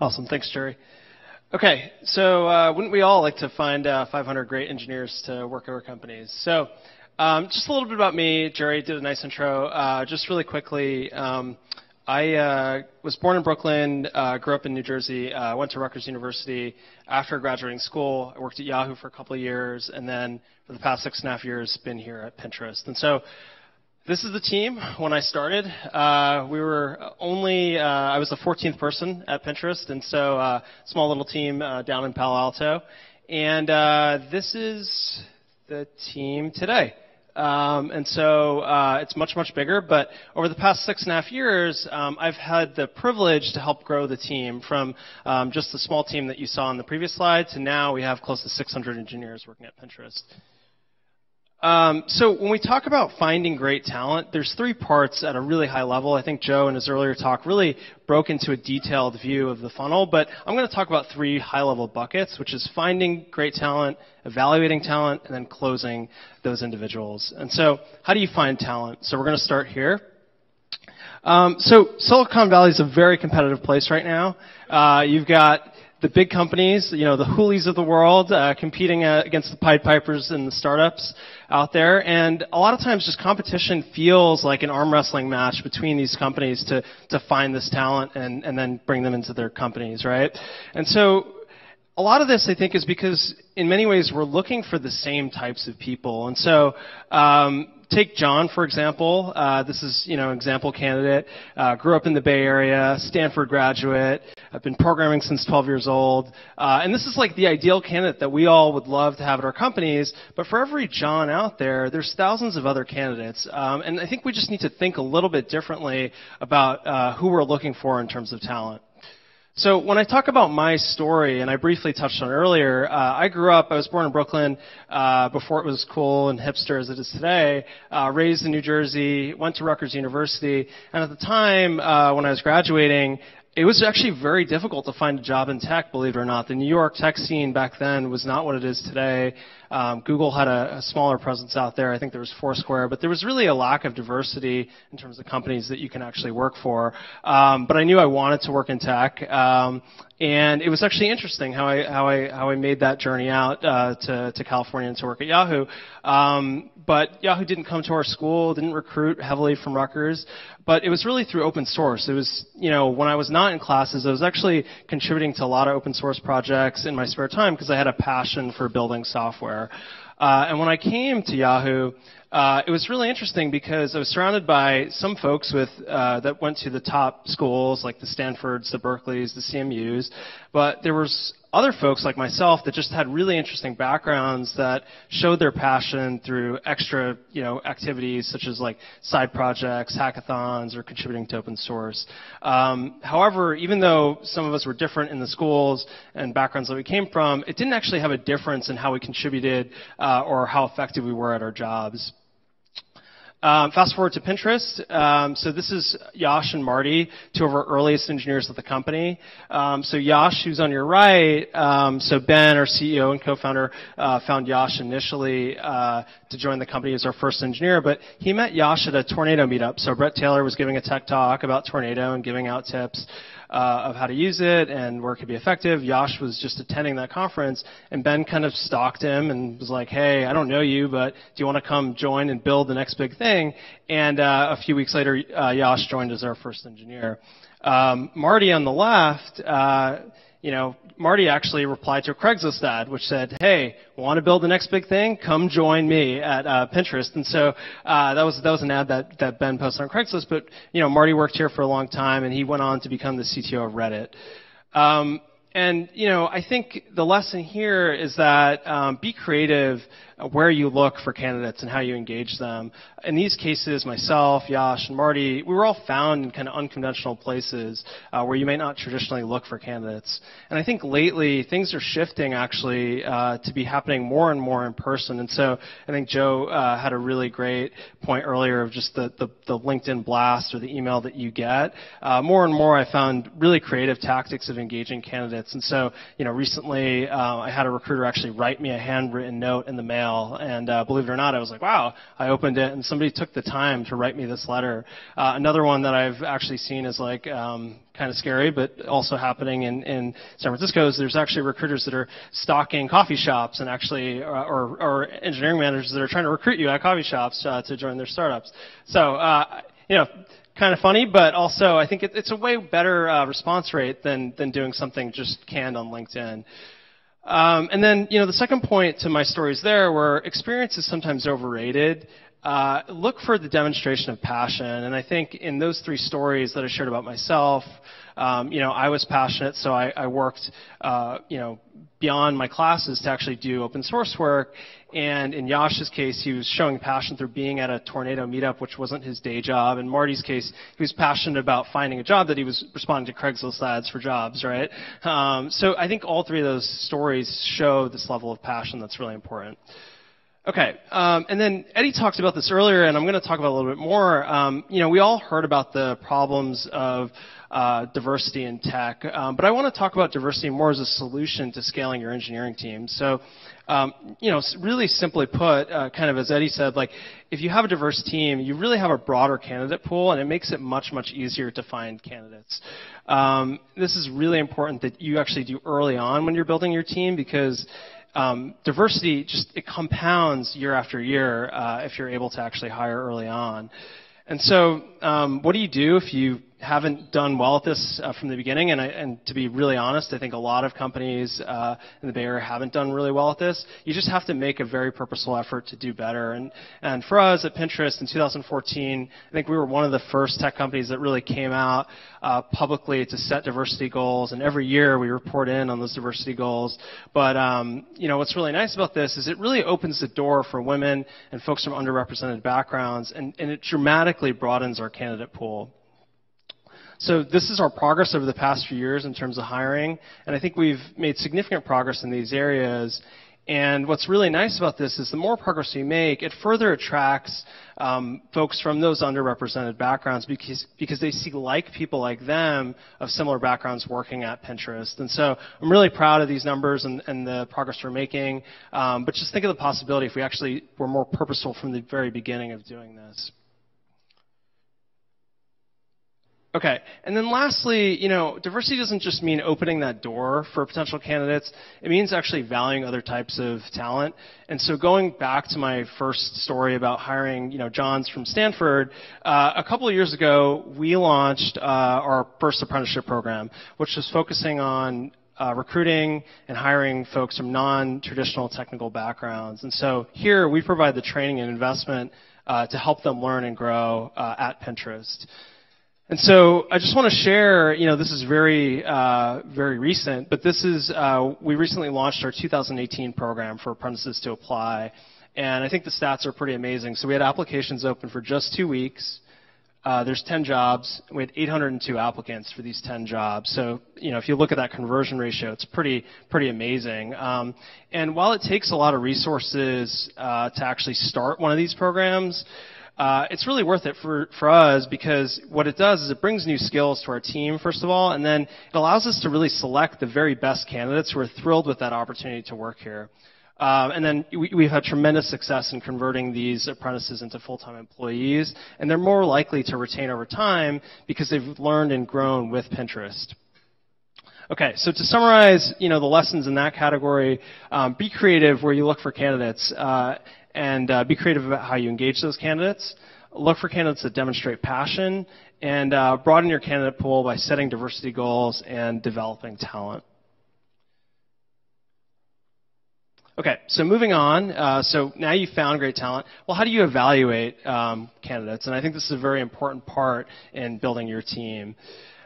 Awesome. Thanks, Jerry. Okay, so uh, wouldn't we all like to find uh, 500 great engineers to work at our companies? So, um, just a little bit about me. Jerry did a nice intro. Uh, just really quickly, um, I uh, was born in Brooklyn, uh, grew up in New Jersey, uh, went to Rutgers University. After graduating school, I worked at Yahoo for a couple of years, and then for the past six and a half years, been here at Pinterest. And so, this is the team. When I started, uh, we were only, uh, I was the 14th person at Pinterest, and so uh, small little team uh, down in Palo Alto. And uh, this is the team today. Um, and so uh, it's much, much bigger. But over the past six and a half years, um, I've had the privilege to help grow the team from um, just the small team that you saw on the previous slide to now we have close to 600 engineers working at Pinterest. Um, so when we talk about finding great talent, there's three parts at a really high level. I think Joe in his earlier talk really broke into a detailed view of the funnel, but I'm going to talk about three high-level buckets, which is finding great talent, evaluating talent, and then closing those individuals. And so how do you find talent? So we're going to start here. Um, so Silicon Valley is a very competitive place right now. Uh, you've got the big companies, you know, the Hoolies of the world, uh, competing uh, against the Pied Pipers and the startups out there. And a lot of times just competition feels like an arm wrestling match between these companies to, to find this talent and, and then bring them into their companies, right? And so a lot of this, I think, is because in many ways we're looking for the same types of people. And so, um, take John for example. Uh, this is you know example candidate. Uh, grew up in the Bay Area, Stanford graduate. I've been programming since 12 years old, uh, and this is like the ideal candidate that we all would love to have at our companies. But for every John out there, there's thousands of other candidates, um, and I think we just need to think a little bit differently about uh, who we're looking for in terms of talent. So when I talk about my story, and I briefly touched on earlier, uh, I grew up, I was born in Brooklyn uh, before it was cool and hipster as it is today, uh, raised in New Jersey, went to Rutgers University, and at the time uh, when I was graduating, it was actually very difficult to find a job in tech, believe it or not. The New York tech scene back then was not what it is today. Um, Google had a, a, smaller presence out there. I think there was Foursquare, but there was really a lack of diversity in terms of companies that you can actually work for. Um, but I knew I wanted to work in tech, um, and it was actually interesting how I how I how I made that journey out uh, to to California and to work at Yahoo. Um, but Yahoo didn't come to our school, didn't recruit heavily from Rutgers, but it was really through open source. It was, you know, when I was not in classes, I was actually contributing to a lot of open source projects in my spare time because I had a passion for building software. Uh, and when I came to Yahoo, uh, it was really interesting because I was surrounded by some folks with uh, that went to the top schools like the Stanfords, the Berkeleys, the CMUs, but there was other folks like myself that just had really interesting backgrounds that showed their passion through extra, you know, activities such as like side projects, hackathons, or contributing to open source. Um, however, even though some of us were different in the schools and backgrounds that we came from, it didn't actually have a difference in how we contributed uh, or how effective we were at our jobs. Um, fast forward to Pinterest. Um, so this is Yash and Marty, two of our earliest engineers at the company. Um, so Yash, who's on your right, um, so Ben, our CEO and co-founder, uh, found Yash initially uh, to join the company as our first engineer, but he met Yash at a tornado meetup. So Bret Taylor was giving a tech talk about tornado and giving out tips of how to use it and where it could be effective. Yash was just attending that conference, and Ben kind of stalked him and was like, "Hey, I don't know you, but do you want to come join and build the next big thing?" And uh, a few weeks later, uh, Yash joined as our first engineer. Um, Marty on the left. Uh, you know, Marty actually replied to a Craigslist ad which said, "Hey, want to build the next big thing? Come join me at uh, Pinterest." And so uh, that was that was an ad that that Ben posted on Craigslist. But you know, Marty worked here for a long time, and he went on to become the CTO of Reddit. Um, and you know, I think the lesson here is that um, be creative where you look for candidates and how you engage them. In these cases, myself, Yash, and Marty, we were all found in kind of unconventional places uh, where you may not traditionally look for candidates. And I think lately things are shifting actually uh, to be happening more and more in person. And so I think Joe uh, had a really great point earlier of just the, the, the LinkedIn blast or the email that you get. Uh, more and more I found really creative tactics of engaging candidates candidates. And so, you know, recently uh, I had a recruiter actually write me a handwritten note in the mail, and uh, believe it or not, I was like, wow. I opened it, and somebody took the time to write me this letter. Uh, another one that I've actually seen is like um, kind of scary, but also happening in, in San Francisco is there's actually recruiters that are stalking coffee shops and actually, or, or, or engineering managers that are trying to recruit you at coffee shops uh, to join their startups. So, uh, you know, kind of funny, but also I think it, it's a way better uh, response rate than than doing something just canned on LinkedIn. Um, and then, you know, the second point to my stories there were experience is sometimes overrated. Uh, look for the demonstration of passion. And I think in those three stories that I shared about myself, um, you know, I was passionate, so I, I worked, uh, you know, beyond my classes to actually do open source work. And in Yash's case, he was showing passion through being at a tornado meetup, which wasn't his day job. In Marty's case, he was passionate about finding a job that he was responding to Craigslist ads for jobs, right? Um, so I think all three of those stories show this level of passion that's really important. Okay, um, and then Eddie talked about this earlier, and I'm going to talk about a little bit more. Um, you know, we all heard about the problems of uh, diversity in tech, um, but I want to talk about diversity more as a solution to scaling your engineering team. So, um, you know, really simply put, uh, kind of as Eddie said, like if you have a diverse team, you really have a broader candidate pool, and it makes it much much easier to find candidates. Um, this is really important that you actually do early on when you're building your team because um, diversity just it compounds year after year uh, if you're able to actually hire early on. And so, um, what do you do if you haven't done well at this uh, from the beginning, and, I, and, to be really honest, I think a lot of companies uh, in the Bay Area haven't done really well at this. You just have to make a very purposeful effort to do better. And, and for us at Pinterest in 2014, I think we were one of the first tech companies that really came out uh, publicly to set diversity goals, and every year we report in on those diversity goals. But um, you know what's really nice about this is it really opens the door for women and folks from underrepresented backgrounds, and, and it dramatically broadens our candidate pool. So this is our progress over the past few years in terms of hiring, and I think we've made significant progress in these areas. And what's really nice about this is the more progress we make, it further attracts um, folks from those underrepresented backgrounds because, because they see like people like them of similar backgrounds working at Pinterest. And so I'm really proud of these numbers and, and the progress we're making. Um, but just think of the possibility if we actually were more purposeful from the very beginning of doing this. Okay. And then lastly, you know, diversity doesn't just mean opening that door for potential candidates. It means actually valuing other types of talent. And so going back to my first story about hiring, you know, Johns from Stanford, uh, a couple of years ago, we launched uh, our first apprenticeship program, which was focusing on uh, recruiting and hiring folks from non-traditional technical backgrounds. And so here we provide the training and investment uh, to help them learn and grow uh, at Pinterest. And so I just want to share, you know, this is very, uh, very recent, but this is, uh, we recently launched our 2018 program for apprentices to apply. And I think the stats are pretty amazing. So we had applications open for just two weeks. Uh, there's 10 jobs. We had 802 applicants for these 10 jobs. So, you know, if you look at that conversion ratio, it's pretty, pretty amazing. Um, and while it takes a lot of resources uh, to actually start one of these programs, uh, it's really worth it for, for us because what it does is it brings new skills to our team, first of all, and then it allows us to really select the very best candidates who are thrilled with that opportunity to work here. Uh, and then we, we've had tremendous success in converting these apprentices into full-time employees, and they're more likely to retain over time because they've learned and grown with Pinterest. Okay, so to summarize, you know, the lessons in that category, um, be creative where you look for candidates. Uh, and uh, be creative about how you engage those candidates. Look for candidates that demonstrate passion, and uh, broaden your candidate pool by setting diversity goals and developing talent. Okay, so moving on. Uh, so now you've found great talent. Well, how do you evaluate um, candidates? And I think this is a very important part in building your team.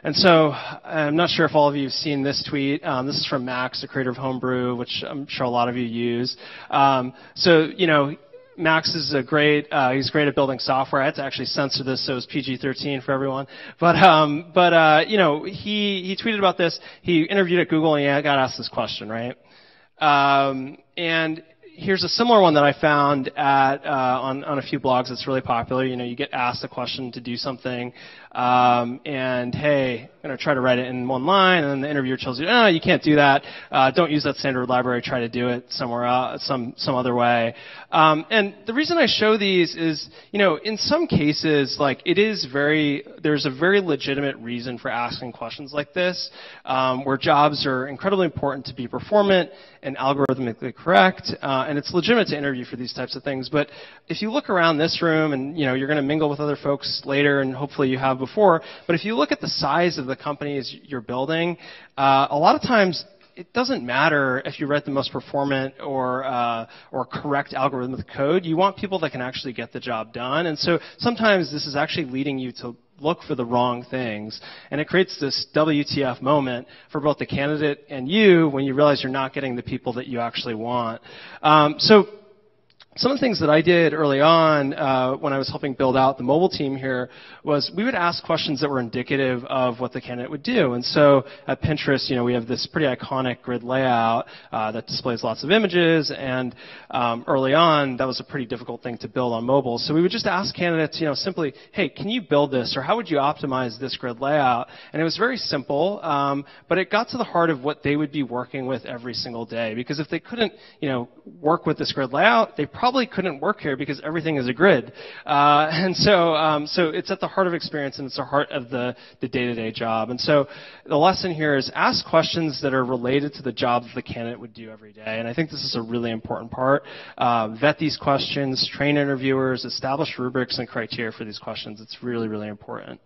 And so I'm not sure if all of you have seen this tweet. Um, this is from Max, the creator of Homebrew, which I'm sure a lot of you use. Um, so, you know, Max is a great. Uh, he's great at building software. I had to actually censor this, so it's PG-13 for everyone. But um, but uh, you know, he he tweeted about this. He interviewed at Google, and he got asked this question, right? Um, and here's a similar one that I found at uh, on on a few blogs that's really popular. You know, you get asked a question to do something, um, and hey, I'm going to try to write it in one line, and then the interviewer tells you, oh, you can't do that. Uh, don't use that standard library. Try to do it somewhere some some other way. Um, and the reason I show these is, you know, in some cases, like it is very there's a very legitimate reason for asking questions like this, um, where jobs are incredibly important to be performant and algorithmically correct, uh, and it's legitimate to interview for these types of things. But if you look around this room, and you know, you're going to mingle with other folks later, and hopefully you have before. But if you look at the size of the companies you're building, uh, a lot of times it doesn't matter if you write the most performant or uh, or correct algorithmic code. You want people that can actually get the job done. And so sometimes this is actually leading you to look for the wrong things. And it creates this WTF moment for both the candidate and you when you realize you're not getting the people that you actually want. Um, so some of the things that I did early on uh, when I was helping build out the mobile team here was we would ask questions that were indicative of what the candidate would do. And so at Pinterest, you know, we have this pretty iconic grid layout uh, that displays lots of images. And um, early on, that was a pretty difficult thing to build on mobile. So we would just ask candidates, you know, simply, hey, can you build this, or how would you optimize this grid layout? And it was very simple, um, but it got to the heart of what they would be working with every single day. Because if they couldn't, you know, work with this grid layout, they probably probably couldn't work here because everything is a grid. Uh, and so, um, so it's at the heart of experience and it's the heart of the, the day-to-day job. And so the lesson here is ask questions that are related to the job that the candidate would do every day. And I think this is a really important part. Uh, vet these questions, train interviewers, establish rubrics and criteria for these questions. It's really, really important.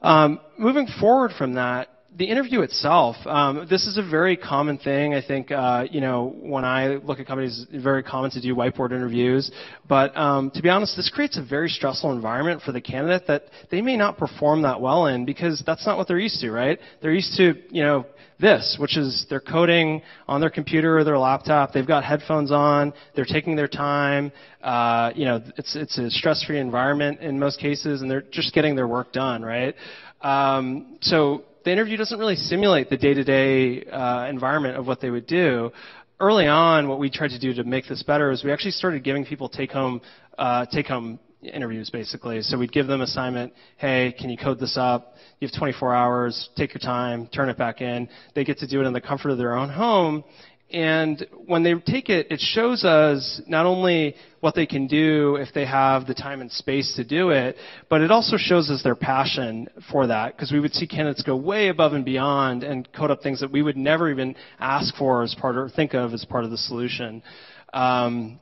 Um, moving forward from that, the interview itself, um, this is a very common thing. I think, uh, you know, when I look at companies, it's very common to do whiteboard interviews. But um, to be honest, this creates a very stressful environment for the candidate that they may not perform that well in because that's not what they're used to, right? They're used to, you know, this, which is they're coding on their computer or their laptop. They've got headphones on. They're taking their time. Uh, you know, it's it's a stress-free environment in most cases, and they're just getting their work done, right? Um, so the interview doesn't really simulate the day-to-day uh, environment of what they would do. Early on, what we tried to do to make this better is we actually started giving people take-home uh, take-home interviews basically. So we'd give them assignment, hey, can you code this up? You have 24 hours, take your time, turn it back in. They get to do it in the comfort of their own home, and when they take it, it shows us not only what they can do if they have the time and space to do it, but it also shows us their passion for that. Because we would see candidates go way above and beyond and code up things that we would never even ask for as part or think of as part of the solution. Um,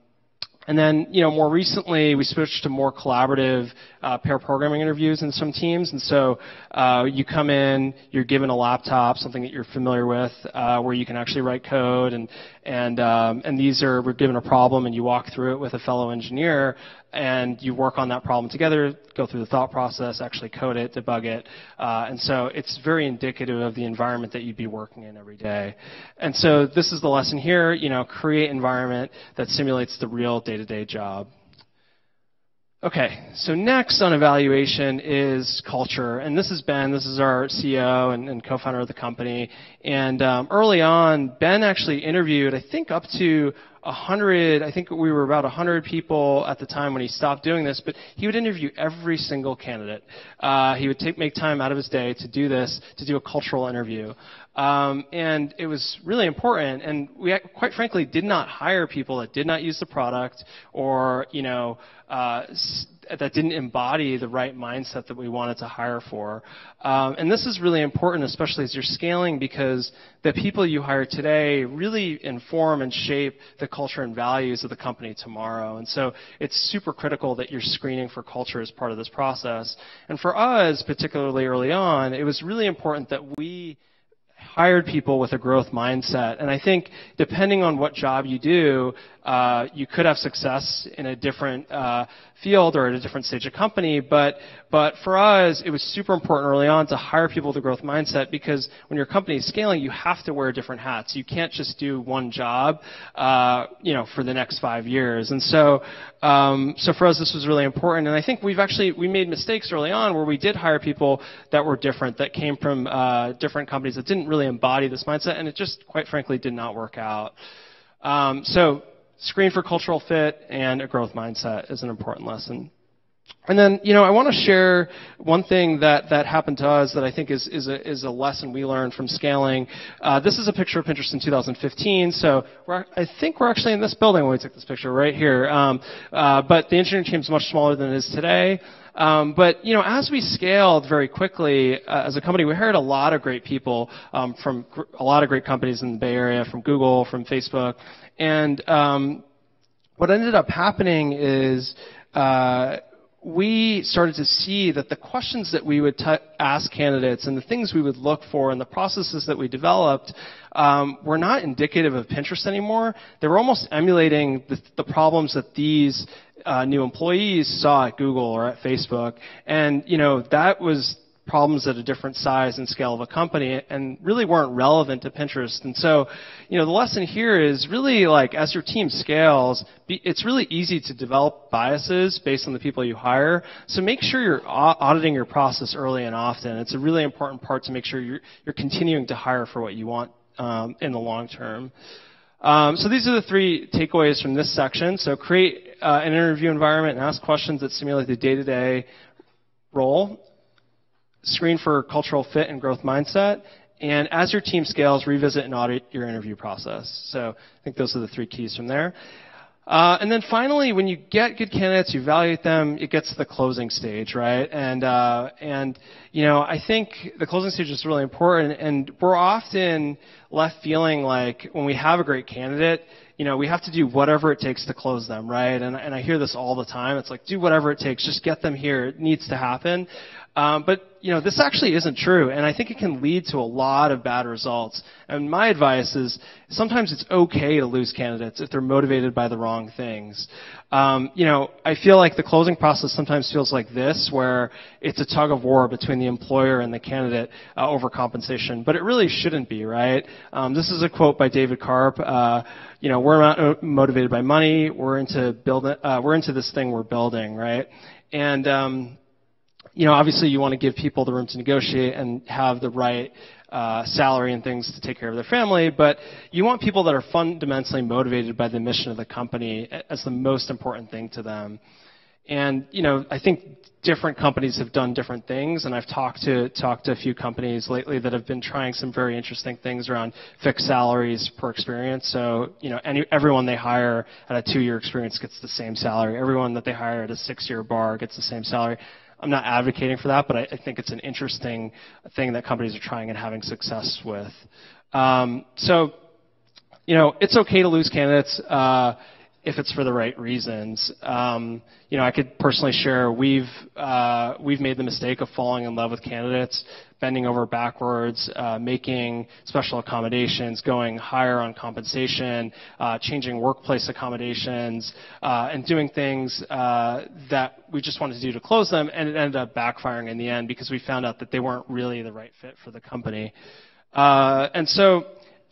and then, you know, more recently, we switched to more collaborative uh, pair programming interviews in some teams. And so uh, you come in, you're given a laptop, something that you're familiar with, uh, where you can actually write code, and and um, and these are we're given a problem, and you walk through it with a fellow engineer, and you work on that problem together, go through the thought process, actually code it, debug it, uh, and so it's very indicative of the environment that you'd be working in every day. And so this is the lesson here. You know, create environment that simulates the real day-to-day job. Okay, so next on evaluation is culture, and this is Ben. This is our CEO and, and co-founder of the company. And um, early on, Ben actually interviewed, I think, up to 100, I think we were about 100 people at the time when he stopped doing this, but he would interview every single candidate. Uh, he would take, make time out of his day to do this, to do a cultural interview. Um, and it was really important, and we quite frankly did not hire people that did not use the product or, you know, uh, that didn't embody the right mindset that we wanted to hire for. Um, and this is really important, especially as you're scaling, because the people you hire today really inform and shape the culture and values of the company tomorrow. And so it's super critical that you're screening for culture as part of this process. And for us, particularly early on, it was really important that we hired people with a growth mindset. And I think depending on what job you do, uh, you could have success in a different uh, field or at a different stage of company. But but for us, it was super important early on to hire people with a growth mindset because when your company is scaling, you have to wear different hats. You can't just do one job, uh, you know, for the next five years. And so um, so for us, this was really important. And I think we've actually we made mistakes early on where we did hire people that were different, that came from uh, different companies that didn't really embody this mindset, and it just quite frankly did not work out. Um, so screen for cultural fit and a growth mindset is an important lesson. And then, you know, I want to share one thing that, that happened to us that I think is, is, a, is a lesson we learned from scaling. Uh, this is a picture of Pinterest in 2015. So I think we're actually in this building when we took this picture right here. Um, uh, but the engineering team is much smaller than it is today. Um, but you know, as we scaled very quickly uh, as a company, we hired a lot of great people um, from gr- a lot of great companies in the Bay Area, from Google, from Facebook, and um, what ended up happening is uh, we started to see that the questions that we would t- ask candidates and the things we would look for and the processes that we developed um, were not indicative of Pinterest anymore. They were almost emulating the, the problems that these uh, new employees saw at Google or at Facebook, and you know that was problems at a different size and scale of a company and really weren't relevant to Pinterest. And so, you know, the lesson here is really like as your team scales, it's really easy to develop biases based on the people you hire. So make sure you're auditing your process early and often. It's a really important part to make sure you're, you're continuing to hire for what you want um, in the long term. Um, so these are the three takeaways from this section. So create uh, an interview environment and ask questions that simulate the day-to-day role screen for cultural fit and growth mindset, and as your team scales, revisit and audit your interview process. So I think those are the three keys from there. Uh, and then finally, when you get good candidates, you evaluate them, it gets to the closing stage, right? And uh, and you know, I think the closing stage is really important, and we're often left feeling like when we have a great candidate, you know, we have to do whatever it takes to close them, right? And and I hear this all the time. It's like do whatever it takes, just get them here. It needs to happen. Um, but you know, this actually isn't true, and I think it can lead to a lot of bad results. And my advice is sometimes it's okay to lose candidates if they're motivated by the wrong things. Um, you know, I feel like the closing process sometimes feels like this, where it's a tug of war between the employer and the candidate uh, over compensation, but it really shouldn't be, right? Um, this is a quote by David Karp. Uh, you know, we're not uh, motivated by money. We're into building. Uh, we're into this thing we're building, right? And um, you know, obviously you want to give people the room to negotiate and have the right uh, salary and things to take care of their family, but you want people that are fundamentally motivated by the mission of the company as the most important thing to them. And you know, I think different companies have done different things, and I've talked to talked to a few companies lately that have been trying some very interesting things around fixed salaries per experience. So you know, any, everyone they hire at a two-year experience gets the same salary. Everyone that they hire at a six-year bar gets the same salary. I'm not advocating for that, but I, I think it's an interesting thing that companies are trying and having success with. Um, so, you know, it's okay to lose candidates. Uh, if it's for the right reasons. Um, you know, I could personally share we've uh, we've made the mistake of falling in love with candidates, bending over backwards, uh, making special accommodations, going higher on compensation, uh, changing workplace accommodations, uh, and doing things uh, that we just wanted to do to close them, and it ended up backfiring in the end because we found out that they weren't really the right fit for the company. Uh, and so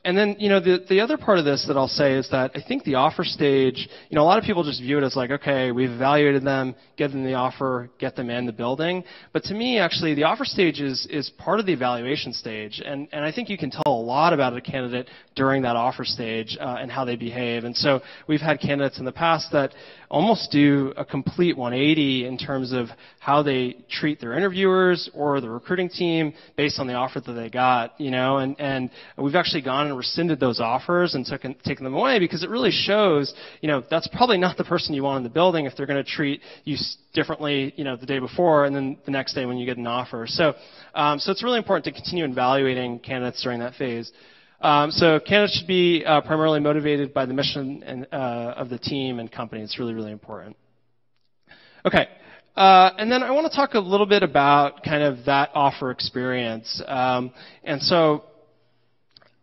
and then, you know, the, the other part of this that I'll say is that I think the offer stage, you know, a lot of people just view it as like, okay, we've evaluated them, give them the offer, get them in the building. But to me, actually, the offer stage is, is part of the evaluation stage. And, and I think you can tell a lot about a candidate during that offer stage uh, and how they behave. And so we've had candidates in the past that almost do a complete 180 in terms of how they treat their interviewers or the recruiting team based on the offer that they got, you know, and, and we've actually gone and rescinded those offers and took, taken them away because it really shows, you know, that's probably not the person you want in the building if they're going to treat you differently, you know, the day before and then the next day when you get an offer. So, um, so it's really important to continue evaluating candidates during that phase. Um, so candidates should be uh, primarily motivated by the mission and, uh, of the team and company. It's really, really important. Okay. Uh, and then I want to talk a little bit about kind of that offer experience. Um, and so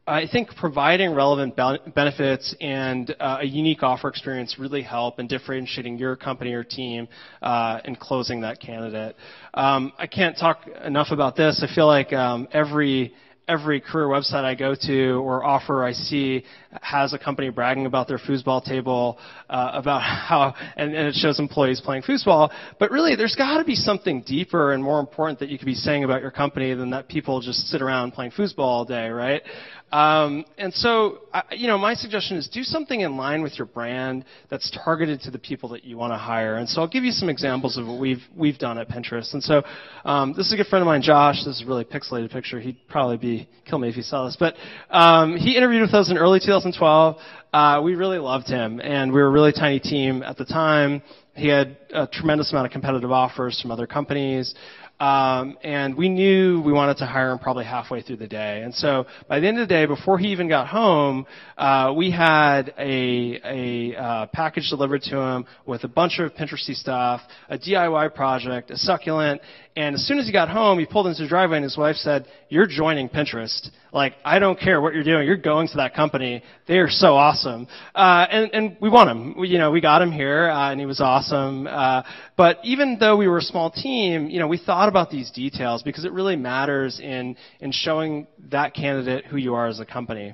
I think providing relevant benefits and uh, a unique offer experience really help in differentiating your company or team uh, in closing that candidate. Um, I can't talk enough about this. I feel like um, every every career website I go to or offer I see has a company bragging about their foosball table, uh, about how, and, and, it shows employees playing foosball. But really, there's got to be something deeper and more important that you could be saying about your company than that people just sit around playing foosball all day, right? Um, and so, you know, my suggestion is do something in line with your brand that's targeted to the people that you want to hire. And so I'll give you some examples of what we've we've done at Pinterest. And so um, this is a good friend of mine, Josh. This is a really pixelated picture. He'd probably be kill me if he saw this, but um, he interviewed with us in early 2012. Uh, we really loved him, and we were a really tiny team at the time. He had a tremendous amount of competitive offers from other companies. Um, and we knew we wanted to hire him probably halfway through the day. And so by the end of the day, before he even got home, uh, we had a, a uh, package delivered to him with a bunch of Pinteresty stuff, a DIY project, a succulent, and as soon as he got home, he pulled into the driveway and his wife said, you're joining Pinterest. Like, I don't care what you're doing. You're going to that company. They are so awesome. Uh, and, and we want him. We, you know, we got him here, uh, and he was awesome. Uh, but even though we were a small team, you know, we thought about these details because it really matters in, in showing that candidate who you are as a company.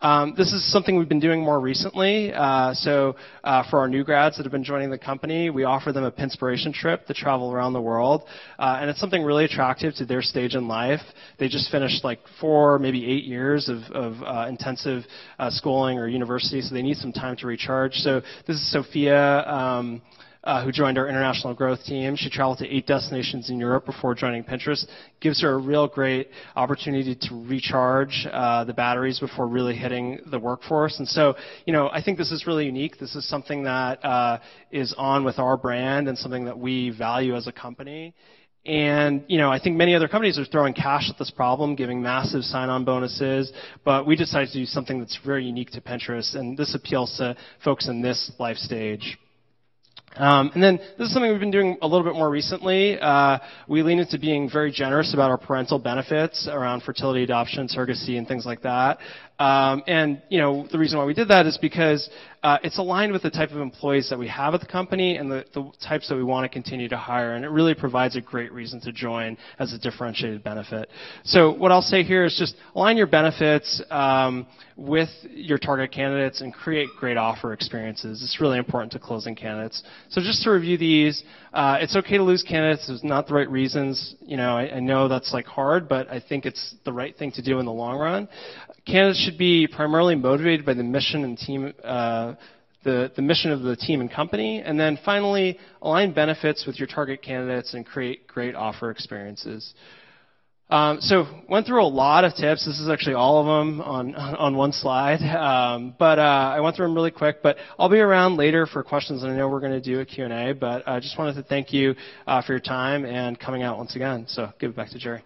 Um, this is something we've been doing more recently. Uh, so uh, for our new grads that have been joining the company, we offer them a Pinspiration trip to travel around the world, uh, and it's something really attractive to their stage in life. They just finished like four, maybe eight years of, of uh, intensive uh, schooling or university, so they need some time to recharge. So this is Sophia. Um, uh, who joined our international growth team. She traveled to eight destinations in Europe before joining Pinterest. Gives her a real great opportunity to recharge uh, the batteries before really hitting the workforce. And so, you know, I think this is really unique. This is something that uh, is on with our brand and something that we value as a company. And, you know, I think many other companies are throwing cash at this problem, giving massive sign-on bonuses, but we decided to do something that's very unique to Pinterest, and this appeals to folks in this life stage. Um, and then this is something we've been doing a little bit more recently. Uh, we lean into being very generous about our parental benefits around fertility, adoption, surrogacy, and things like that. Um, and you know the reason why we did that is because uh, it's aligned with the type of employees that we have at the company and the, the, types that we want to continue to hire, and it really provides a great reason to join as a differentiated benefit. So what I'll say here is just align your benefits um, with your target candidates and create great offer experiences. It's really important to closing candidates. So just to review these, uh, it's okay to lose candidates. It's not the right reasons. You know, I, I know that's like hard, but I think it's the right thing to do in the long run. Candidates should be primarily motivated by the mission and team. Uh, the, the mission of the team and company, and then finally align benefits with your target candidates and create great offer experiences. Um, so went through a lot of tips. This is actually all of them on on one slide, um, but uh, I went through them really quick. But I'll be around later for questions, and I know we're going to do a Q&A. But I just wanted to thank you uh, for your time and coming out once again. So give it back to Jerry.